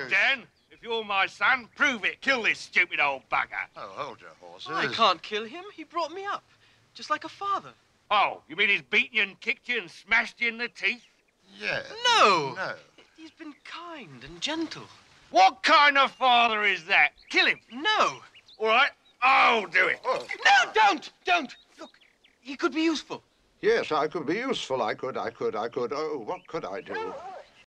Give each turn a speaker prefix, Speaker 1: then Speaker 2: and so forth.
Speaker 1: right, Dan. If you're my son, prove it. Kill this stupid old bugger.
Speaker 2: Oh, hold your horses.
Speaker 3: I can't kill him. He brought me up, just like a father.
Speaker 1: Oh, you mean he's beaten you and kicked you and smashed you in the teeth?
Speaker 2: Yes.
Speaker 3: No.
Speaker 2: No.
Speaker 3: He's been kind and gentle.
Speaker 1: What kind of father is that? Kill him.
Speaker 3: No.
Speaker 1: All right, I'll do it.
Speaker 2: Oh,
Speaker 3: No, don't, don't. Look, he could be useful.
Speaker 4: Yes, I could be useful. I could, I could, I could. Oh, what could I do?